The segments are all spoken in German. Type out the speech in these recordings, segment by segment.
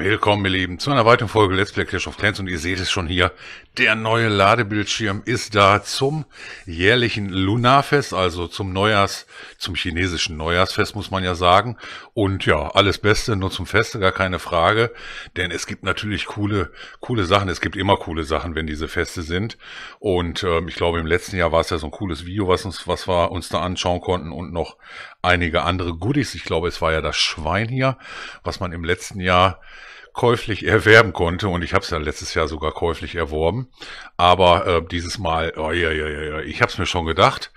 Willkommen, ihr Lieben, zu einer weiteren Folge Let's Play Clash of Clans und ihr seht es schon hier, der neue Ladebildschirm ist da zum jährlichen Lunarfest, also zum Neujahrs, zum chinesischen Neujahrsfest muss man ja sagen. Und ja, alles Beste nur zum Feste, gar keine Frage, denn es gibt natürlich coole, coole Sachen, es gibt immer coole Sachen, wenn diese Feste sind. Und ähm, ich glaube im letzten Jahr war es ja so ein cooles Video, was uns, was wir uns da anschauen konnten und noch einige andere Goodies, ich glaube es war ja das Schwein hier, was man im letzten Jahr käuflich erwerben konnte. Und ich habe es ja letztes Jahr sogar käuflich erworben, aber äh, dieses Mal, oh ja, ja, ja, ja, ich habe es mir schon gedacht.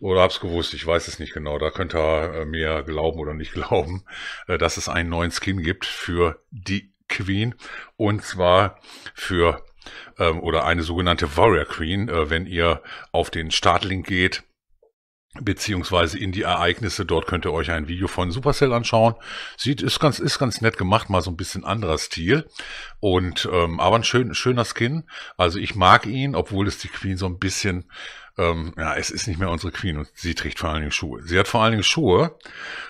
Oder habe es gewusst, ich weiß es nicht genau, da könnt ihr äh, mir glauben oder nicht glauben, äh, dass es einen neuen Skin gibt für die Queen. Und zwar für ähm, oder eine sogenannte Warrior Queen, äh, wenn ihr auf den Startlink geht, beziehungsweise in die Ereignisse. Dort könnt ihr euch ein Video von Supercell anschauen. Sieht, ist ganz, ist ganz nett gemacht, mal so ein bisschen anderer Stil. Und ähm, aber ein schön, schöner Skin. Also ich mag ihn, obwohl es die Queen so ein bisschen ähm, ja, es ist nicht mehr unsere Queen und sie trägt vor allen Dingen Schuhe. Sie hat vor allen Dingen Schuhe.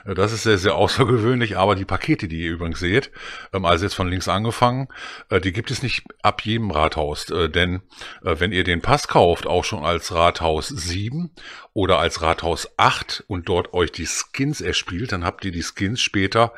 Äh, das ist sehr, sehr außergewöhnlich, aber die Pakete, die ihr übrigens seht, ähm, also jetzt von links angefangen, äh, die gibt es nicht ab jedem Rathaus, äh, denn äh, wenn ihr den Pass kauft, auch schon als Rathaus 7 oder als Rathaus 8 und dort euch die Skins erspielt, dann habt ihr die Skins später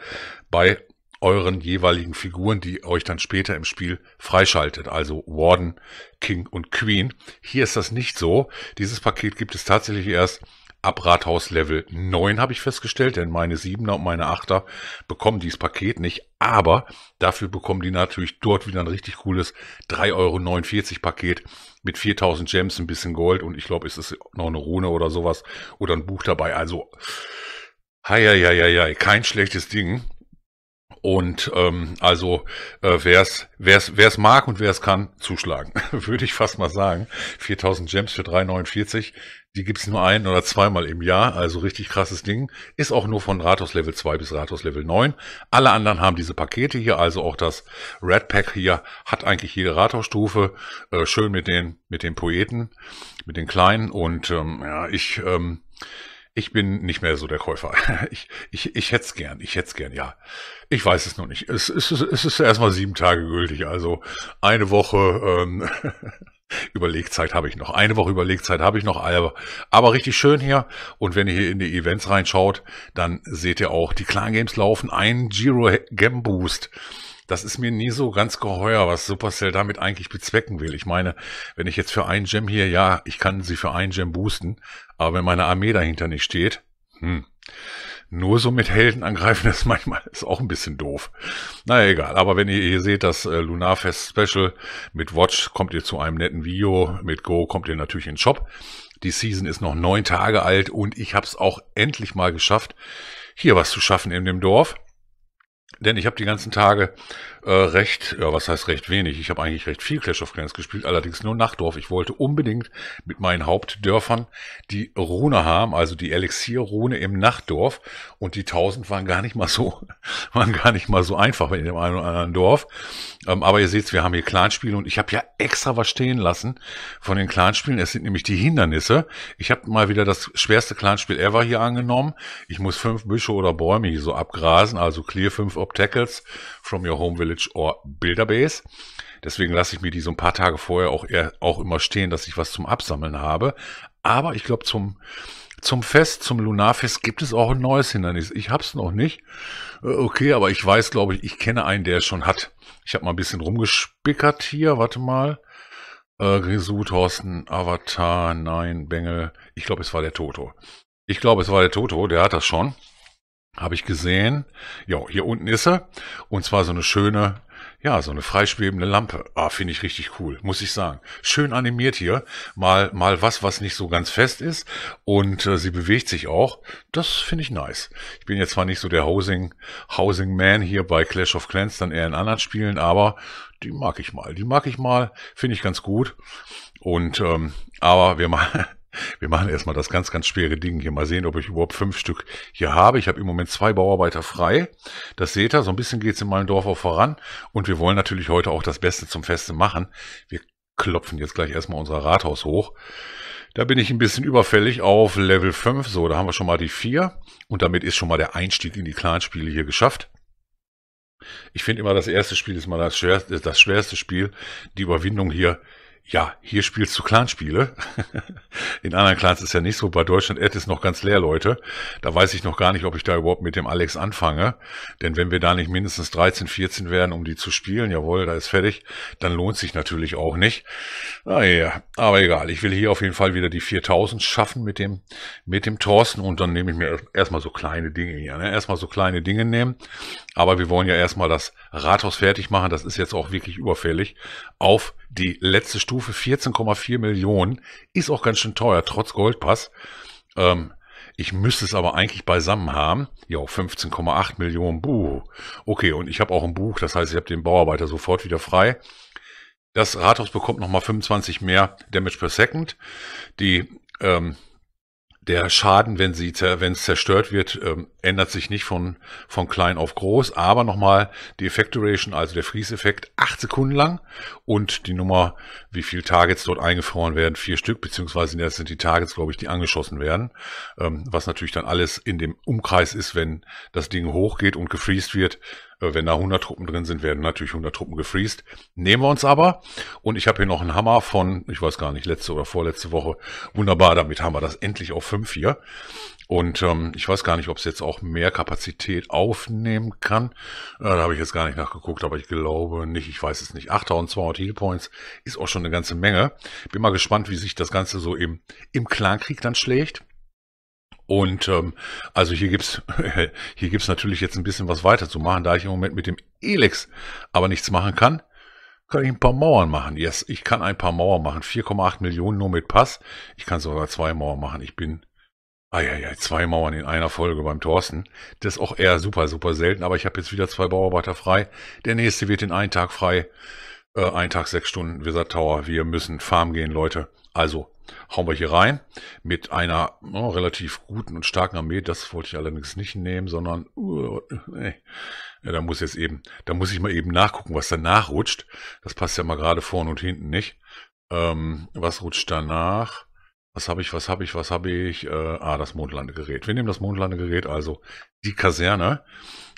bei euren jeweiligen Figuren, die euch dann später im Spiel freischaltet, also Warden, King und Queen. Hier ist das nicht so. Dieses Paket gibt es tatsächlich erst ab Rathaus Level 9 habe ich festgestellt, denn meine 7er und meine 8er bekommen dieses Paket nicht, aber dafür bekommen die natürlich dort wieder ein richtig cooles 3,49 Euro Paket mit 4000 Gems, ein bisschen Gold und ich glaube, es ist noch eine Rune oder sowas oder ein Buch dabei, also hei, kein schlechtes Ding. Und ähm, also äh, wer es wer's, wer's mag und wer es kann, zuschlagen, würde ich fast mal sagen. 4000 Gems für 3,49, die gibt's nur ein oder zweimal im Jahr, also richtig krasses Ding. Ist auch nur von Rathaus Level 2 bis Rathaus Level 9. Alle anderen haben diese Pakete hier, also auch das Red Pack hier hat eigentlich jede Rathausstufe. Äh, schön mit den, mit den Poeten, mit den Kleinen und ähm, ja, ich... Ähm, ich bin nicht mehr so der Käufer. Ich, ich, ich hätte es gern, ich hätte gern, ja. Ich weiß es noch nicht. Es, es, es ist erstmal sieben Tage gültig, also eine Woche ähm, Überlegzeit habe ich noch. Eine Woche Überlegzeit habe ich noch, aber, aber richtig schön hier. Und wenn ihr hier in die Events reinschaut, dann seht ihr auch, die Clan Games laufen ein Giro Gem Boost. Das ist mir nie so ganz geheuer, was Supercell damit eigentlich bezwecken will. Ich meine, wenn ich jetzt für einen Gem hier, ja, ich kann sie für einen Gem boosten, aber wenn meine Armee dahinter nicht steht, hm, nur so mit Helden angreifen, das manchmal ist auch ein bisschen doof. Naja, egal. Aber wenn ihr hier seht, das äh, Lunarfest Special mit Watch kommt ihr zu einem netten Video. Mit Go kommt ihr natürlich in den Shop. Die Season ist noch neun Tage alt und ich habe es auch endlich mal geschafft, hier was zu schaffen in dem Dorf. Denn ich habe die ganzen Tage äh, recht, ja, was heißt recht wenig? Ich habe eigentlich recht viel Clash of Clans gespielt, allerdings nur Nachtdorf. Ich wollte unbedingt mit meinen Hauptdörfern die Rune haben, also die Elixier-Rune im Nachtdorf. Und die 1000 waren gar nicht mal so, waren gar nicht mal so einfach in dem einen oder anderen Dorf. Ähm, aber ihr seht, wir haben hier Clanspiele und ich habe ja extra was stehen lassen von den Clanspielen. Es sind nämlich die Hindernisse. Ich habe mal wieder das schwerste Clanspiel ever hier angenommen. Ich muss fünf Büsche oder Bäume hier so abgrasen, also clear fünf Obstacles from your home village or Builderbase. Deswegen lasse ich mir die so ein paar Tage vorher auch eher auch immer stehen, dass ich was zum Absammeln habe. Aber ich glaube, zum, zum Fest, zum Lunarfest gibt es auch ein neues Hindernis. Ich hab's noch nicht. Äh, okay, aber ich weiß, glaube ich, ich kenne einen, der es schon hat. Ich habe mal ein bisschen rumgespickert hier. Warte mal. Äh, Grisou, Thorsten, Avatar, nein, Bengel. Ich glaube, es war der Toto. Ich glaube, es war der Toto, der hat das schon. Habe ich gesehen. Ja, hier unten ist er. Und zwar so eine schöne, ja, so eine freischwebende Lampe. Ah, finde ich richtig cool, muss ich sagen. Schön animiert hier. Mal, mal was, was nicht so ganz fest ist. Und äh, sie bewegt sich auch. Das finde ich nice. Ich bin jetzt zwar nicht so der Housing, Housing Man hier bei Clash of Clans, dann eher in anderen Spielen, aber die mag ich mal. Die mag ich mal. Finde ich ganz gut. Und, ähm, aber wir machen, wir machen erstmal das ganz, ganz schwere Ding hier. Mal sehen, ob ich überhaupt fünf Stück hier habe. Ich habe im Moment zwei Bauarbeiter frei. Das seht ihr, so ein bisschen geht es in meinem Dorf auch voran. Und wir wollen natürlich heute auch das Beste zum Feste machen. Wir klopfen jetzt gleich erstmal unser Rathaus hoch. Da bin ich ein bisschen überfällig auf Level 5. So, da haben wir schon mal die 4. Und damit ist schon mal der Einstieg in die Clanspiele hier geschafft. Ich finde immer, das erste Spiel ist mal das schwerste, das schwerste Spiel. Die Überwindung hier ja, hier spielst du Clanspiele. In anderen Clans ist ja nicht so. Bei Deutschland Ad ist noch ganz leer, Leute. Da weiß ich noch gar nicht, ob ich da überhaupt mit dem Alex anfange. Denn wenn wir da nicht mindestens 13, 14 werden, um die zu spielen, jawohl, da ist fertig, dann lohnt sich natürlich auch nicht. Naja, aber egal. Ich will hier auf jeden Fall wieder die 4000 schaffen mit dem, mit dem Thorsten und dann nehme ich mir erstmal so kleine Dinge hier. Ne? Erstmal so kleine Dinge nehmen. Aber wir wollen ja erstmal das Rathaus fertig machen. Das ist jetzt auch wirklich überfällig. Auf die letzte Stufe 14,4 Millionen. Ist auch ganz schön teuer, trotz Goldpass. Ähm, ich müsste es aber eigentlich beisammen haben. Ja, 15,8 Millionen. Buh. Okay, und ich habe auch ein Buch, das heißt, ich habe den Bauarbeiter sofort wieder frei. Das Rathaus bekommt nochmal 25 mehr Damage per Second. Die ähm, der Schaden, wenn sie wenn es zerstört wird, ähm, ändert sich nicht von von klein auf groß, aber nochmal die Effect Duration, also der Freeze-Effekt, acht Sekunden lang. Und die Nummer, wie viele Targets dort eingefroren werden, vier Stück, beziehungsweise das sind die Targets, glaube ich, die angeschossen werden, ähm, was natürlich dann alles in dem Umkreis ist, wenn das Ding hochgeht und gefreezed wird, wenn da 100 Truppen drin sind, werden natürlich 100 Truppen gefriest. Nehmen wir uns aber. Und ich habe hier noch einen Hammer von, ich weiß gar nicht, letzte oder vorletzte Woche. Wunderbar, damit haben wir das endlich auf 5 hier. Und ähm, ich weiß gar nicht, ob es jetzt auch mehr Kapazität aufnehmen kann. Äh, da habe ich jetzt gar nicht nachgeguckt, aber ich glaube nicht. Ich weiß es nicht. 8200 Heal Points ist auch schon eine ganze Menge. Bin mal gespannt, wie sich das Ganze so im, im Clankrieg dann schlägt. Und ähm, also hier gibt's hier gibt's natürlich jetzt ein bisschen was weiter zu machen, da ich im Moment mit dem Elex aber nichts machen kann. Kann ich ein paar Mauern machen. Yes, ich kann ein paar Mauern machen. 4,8 Millionen nur mit Pass. Ich kann sogar zwei Mauern machen. Ich bin Ah ja, ja, zwei Mauern in einer Folge beim Thorsten. Das ist auch eher super, super selten, aber ich habe jetzt wieder zwei Bauarbeiter frei. Der nächste wird in einen Tag frei. Äh, ein Tag, sechs Stunden, Wizard Tower. Wir müssen Farm gehen, Leute. Also, hauen wir hier rein mit einer oh, relativ guten und starken Armee. Das wollte ich allerdings nicht nehmen, sondern uh, nee. ja, da muss jetzt eben, da muss ich mal eben nachgucken, was danach rutscht. Das passt ja mal gerade vorne und hinten nicht. Ähm, was rutscht danach? Was habe ich, was habe ich, was habe ich? Äh, ah, das Mondlandegerät. Wir nehmen das Mondlandegerät, also die Kaserne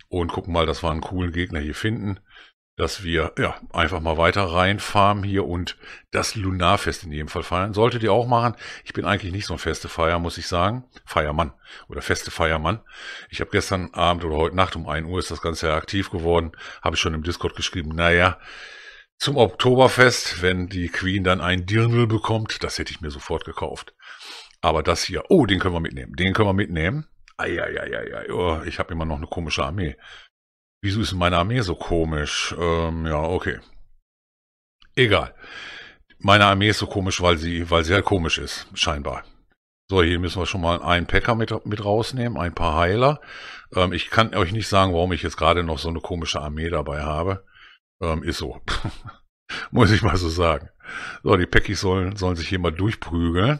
und gucken mal, dass wir einen coolen Gegner hier finden dass wir ja einfach mal weiter reinfahren hier und das Lunarfest in jedem Fall feiern. Solltet ihr auch machen. Ich bin eigentlich nicht so ein feste Feier, muss ich sagen. Feiermann oder feste Feiermann. Ich habe gestern Abend oder heute Nacht um 1 Uhr ist das Ganze ja aktiv geworden. Habe ich schon im Discord geschrieben. Naja, zum Oktoberfest, wenn die Queen dann ein Dirndl bekommt, das hätte ich mir sofort gekauft. Aber das hier, oh, den können wir mitnehmen. Den können wir mitnehmen. Eieieiei, oh, ich habe immer noch eine komische Armee. Wieso ist meine Armee so komisch? Ähm, ja, okay. Egal. Meine Armee ist so komisch, weil sie, weil sie halt komisch ist, scheinbar. So, hier müssen wir schon mal einen Packer mit, mit rausnehmen, ein paar Heiler. Ähm, ich kann euch nicht sagen, warum ich jetzt gerade noch so eine komische Armee dabei habe. Ähm, ist so. Muss ich mal so sagen. So, die Packies sollen, sollen sich hier mal durchprügeln.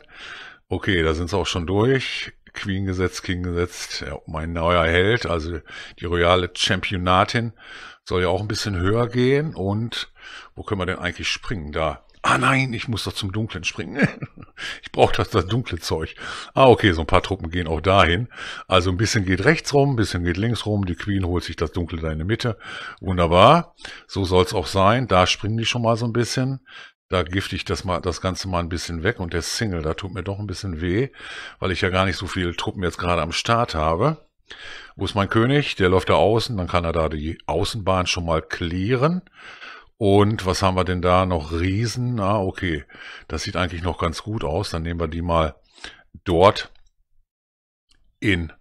Okay, da sind sie auch schon durch. Queen gesetzt, King gesetzt, ja, mein neuer Held, also die royale Championatin, soll ja auch ein bisschen höher gehen. Und wo können wir denn eigentlich springen? Da. Ah nein, ich muss doch zum Dunklen springen. ich brauche das, das dunkle Zeug. Ah, okay, so ein paar Truppen gehen auch dahin. Also ein bisschen geht rechts rum, ein bisschen geht links rum. Die Queen holt sich das Dunkle da in die Mitte. Wunderbar. So soll's auch sein. Da springen die schon mal so ein bisschen. Da gifte ich das mal, das Ganze mal ein bisschen weg und der Single, da tut mir doch ein bisschen weh, weil ich ja gar nicht so viele Truppen jetzt gerade am Start habe. Wo ist mein König? Der läuft da außen, dann kann er da die Außenbahn schon mal klären. Und was haben wir denn da noch? Riesen. Ah, okay. Das sieht eigentlich noch ganz gut aus. Dann nehmen wir die mal dort in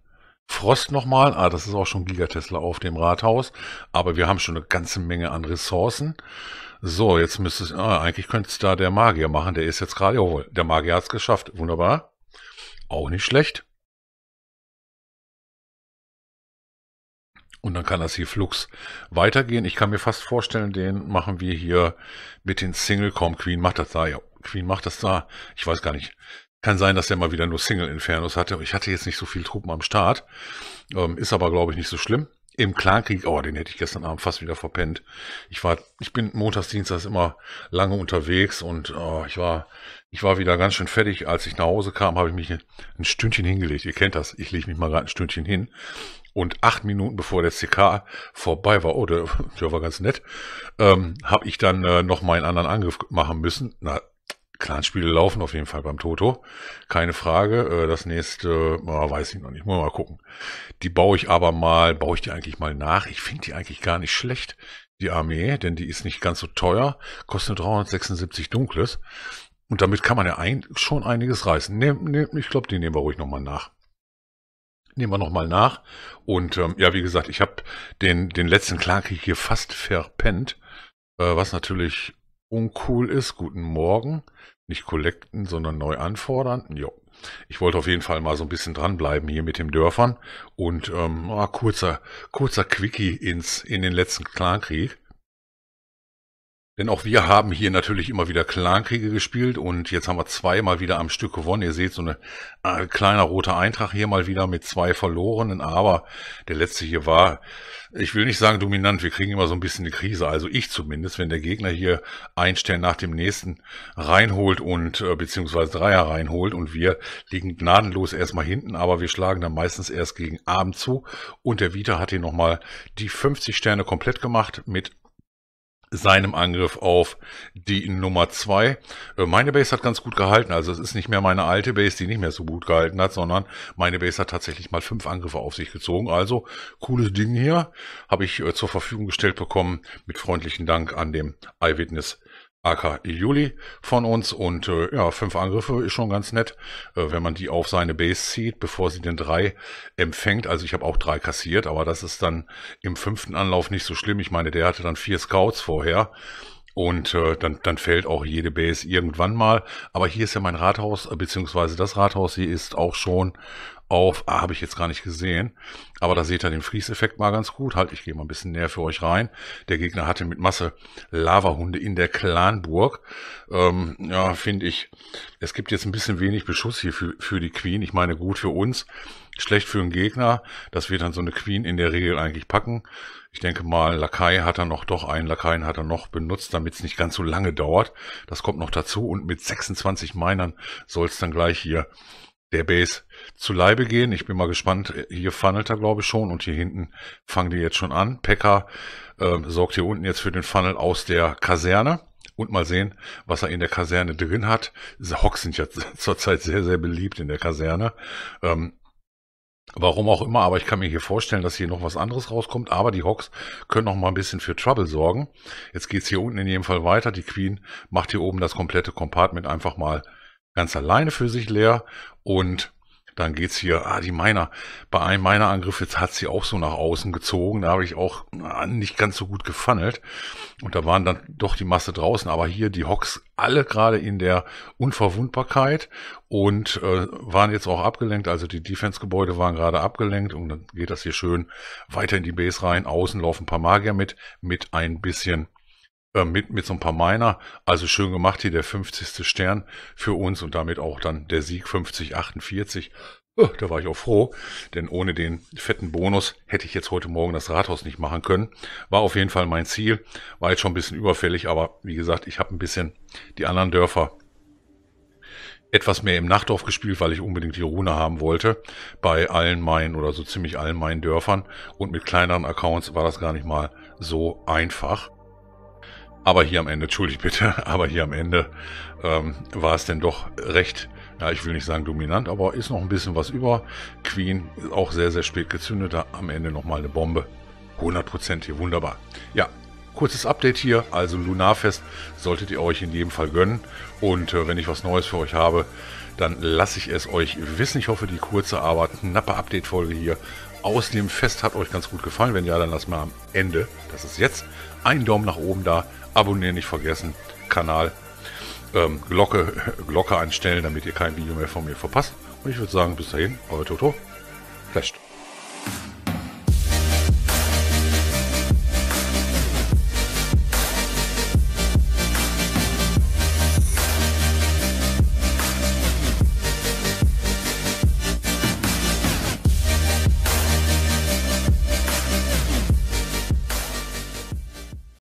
Frost nochmal. Ah, das ist auch schon Gigatesla auf dem Rathaus. Aber wir haben schon eine ganze Menge an Ressourcen. So, jetzt müsste es, ah, eigentlich könnte es da der Magier machen. Der ist jetzt gerade, jawohl, der Magier hat es geschafft. Wunderbar. Auch nicht schlecht. Und dann kann das hier flugs weitergehen. Ich kann mir fast vorstellen, den machen wir hier mit den Single. Komm, Queen macht das da. Ja, Queen macht das da. Ich weiß gar nicht. Kann sein, dass er mal wieder nur Single Infernos hatte. Ich hatte jetzt nicht so viel Truppen am Start. Ähm, ist aber, glaube ich, nicht so schlimm. im Clankrieg, oh, den hätte ich gestern Abend fast wieder verpennt. Ich war, ich bin montags, dienstags immer lange unterwegs und oh, ich war, ich war wieder ganz schön fertig. Als ich nach Hause kam, habe ich mich ein Stündchen hingelegt. Ihr kennt das. Ich lege mich mal gerade ein Stündchen hin. Und acht Minuten bevor der CK vorbei war, oh, der, der war ganz nett, ähm, habe ich dann äh, noch meinen anderen Angriff machen müssen. Na, Clanspiele laufen auf jeden Fall beim Toto. Keine Frage. Äh, das nächste, oh, weiß ich noch nicht. Muss mal gucken. Die baue ich aber mal, baue ich die eigentlich mal nach. Ich finde die eigentlich gar nicht schlecht, die Armee, denn die ist nicht ganz so teuer. Kostet 376 Dunkles. Und damit kann man ja ein, schon einiges reißen. Ne, ne, ich glaube, die nehmen wir ruhig nochmal nach. Nehmen wir nochmal nach. Und ähm, ja, wie gesagt, ich habe den, den letzten Clankrieg hier fast verpennt. Äh, was natürlich uncool ist. Guten Morgen. Nicht collecten, sondern neu anfordern. Jo. Ich wollte auf jeden Fall mal so ein bisschen dranbleiben hier mit den Dörfern. Und ähm, ah, kurzer, kurzer Quickie ins, in den letzten Clankrieg. Denn auch wir haben hier natürlich immer wieder Clankriege gespielt und jetzt haben wir zweimal wieder am Stück gewonnen. Ihr seht so eine äh, kleiner roter Eintrag hier mal wieder mit zwei verlorenen, aber der letzte hier war, ich will nicht sagen dominant, wir kriegen immer so ein bisschen die Krise, also ich zumindest, wenn der Gegner hier ein Stern nach dem nächsten reinholt und äh, beziehungsweise Dreier reinholt und wir liegen gnadenlos erstmal hinten, aber wir schlagen dann meistens erst gegen Abend zu und der Vita hat hier nochmal die 50 Sterne komplett gemacht mit seinem Angriff auf die Nummer zwei. Äh, meine Base hat ganz gut gehalten, also es ist nicht mehr meine alte Base, die nicht mehr so gut gehalten hat, sondern meine Base hat tatsächlich mal fünf Angriffe auf sich gezogen. Also cooles Ding hier habe ich äh, zur Verfügung gestellt bekommen mit freundlichen Dank an dem Eyewitness AK Juli von uns und äh, ja, fünf Angriffe ist schon ganz nett, äh, wenn man die auf seine Base zieht, bevor sie den drei empfängt. Also ich habe auch drei kassiert, aber das ist dann im fünften Anlauf nicht so schlimm. Ich meine, der hatte dann vier Scouts vorher und äh, dann, dann fällt auch jede Base irgendwann mal. Aber hier ist ja mein Rathaus, äh, beziehungsweise das Rathaus hier ist auch schon auf, ah, habe ich jetzt gar nicht gesehen, aber da seht ihr den Fließeffekt mal ganz gut. Halt, ich gehe mal ein bisschen näher für euch rein. Der Gegner hatte mit Masse Lavahunde in der Clanburg. Ähm, ja, finde ich, es gibt jetzt ein bisschen wenig Beschuss hier für, für die Queen. Ich meine, gut für uns, schlecht für den Gegner. Das wird dann so eine Queen in der Regel eigentlich packen. Ich denke mal, Lakai hat er noch, doch einen Lakaien hat er noch benutzt, damit es nicht ganz so lange dauert. Das kommt noch dazu und mit 26 Minern soll es dann gleich hier der Base zu Leibe gehen. Ich bin mal gespannt. Hier funnelt er, glaube ich, schon. Und hier hinten fangen die jetzt schon an. Pekka äh, sorgt hier unten jetzt für den Funnel aus der Kaserne. Und mal sehen, was er in der Kaserne drin hat. Diese Hocks sind ja zurzeit sehr, sehr beliebt in der Kaserne. Ähm, Warum auch immer, aber ich kann mir hier vorstellen, dass hier noch was anderes rauskommt. Aber die Hawks können noch mal ein bisschen für Trouble sorgen. Jetzt geht's hier unten in jedem Fall weiter. Die Queen macht hier oben das komplette Compartment einfach mal ganz alleine für sich leer und dann geht's hier, ah, die Miner. Bei einem meiner Angriff jetzt hat sie auch so nach außen gezogen. Da habe ich auch nicht ganz so gut gefunnelt. Und da waren dann doch die Masse draußen. Aber hier die Hocks alle gerade in der Unverwundbarkeit und äh, waren jetzt auch abgelenkt. Also die Defense-Gebäude waren gerade abgelenkt. Und dann geht das hier schön weiter in die Base rein. Außen laufen ein paar Magier mit, mit ein bisschen äh, mit, mit so ein paar Miner. Also schön gemacht hier der 50. Stern für uns und damit auch dann der Sieg 50-48. Oh, da war ich auch froh, denn ohne den fetten Bonus hätte ich jetzt heute Morgen das Rathaus nicht machen können. War auf jeden Fall mein Ziel. War jetzt schon ein bisschen überfällig, aber wie gesagt, ich habe ein bisschen die anderen Dörfer etwas mehr im Nachtdorf gespielt, weil ich unbedingt die Rune haben wollte. Bei allen meinen oder so ziemlich allen meinen Dörfern. Und mit kleineren Accounts war das gar nicht mal so einfach. Aber hier am Ende, entschuldigt bitte, aber hier am Ende ähm, war es denn doch recht, ja, ich will nicht sagen dominant, aber ist noch ein bisschen was über. Queen auch sehr, sehr spät gezündet, am Ende nochmal eine Bombe. 100% hier, wunderbar. Ja, kurzes Update hier, also Lunarfest solltet ihr euch in jedem Fall gönnen. Und äh, wenn ich was Neues für euch habe, dann lasse ich es euch wissen. Ich hoffe, die kurze, aber knappe Update-Folge hier aus dem Fest hat euch ganz gut gefallen. Wenn ja, dann lasst mal am Ende, das ist jetzt, einen Daumen nach oben da. Abonnieren nicht vergessen. Kanal, ähm, Glocke, Glocke einstellen, damit ihr kein Video mehr von mir verpasst. Und ich würde sagen, bis dahin, euer Toto. Flasht.